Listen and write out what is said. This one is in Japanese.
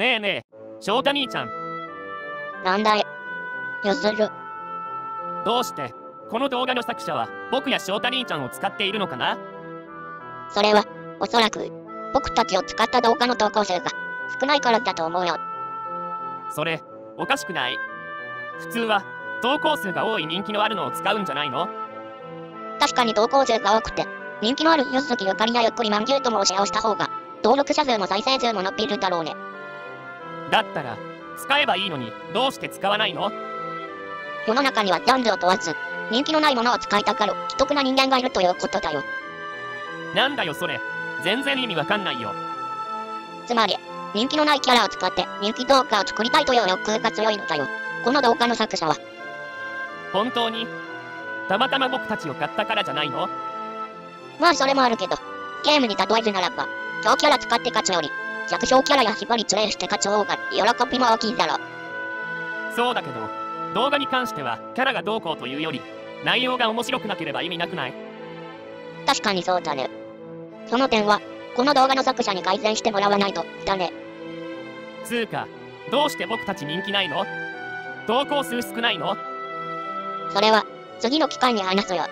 ねえねえ、翔太兄ちゃん、なんだい。ゆずる。どうして、この動画の作者は僕や翔太兄ちゃんを使っているのかな？それは、おそらく、僕たちを使った動画の投稿数が少ないからだと思うよ。それ、おかしくない？普通は、投稿数が多い人気のあるのを使うんじゃないの？確かに投稿数が多くて、人気のあるゆずきゆかりやゆっくりまんじゅうともシェアをした方が、登録者数も再生数も伸びるだろうね。だったら、使えばいいのに、どうして使わないの？世の中にはジャンルを問わず、人気のないものを使いたがる既得な人間がいるということだよ。なんだよそれ。全然意味わかんないよ。つまり、人気のないキャラを使って人気動画を作りたいという欲求が強いのだよ。この動画の作者は。本当に？たまたま僕たちを買ったからじゃないの？まあそれもあるけど、ゲームに例えるならば、強キャラ使って勝つより、弱小キャラや縛りプレイして勝つ方が喜びも大きいだろ。そうだけど、動画に関してはキャラがどうこうというより、内容が面白くなければ意味なくない？確かにそうだね。その点は、この動画の作者に改善してもらわないと、だね。つうか、どうして僕たち人気ないの？投稿数少ないの？それは、次の機会に話すよ。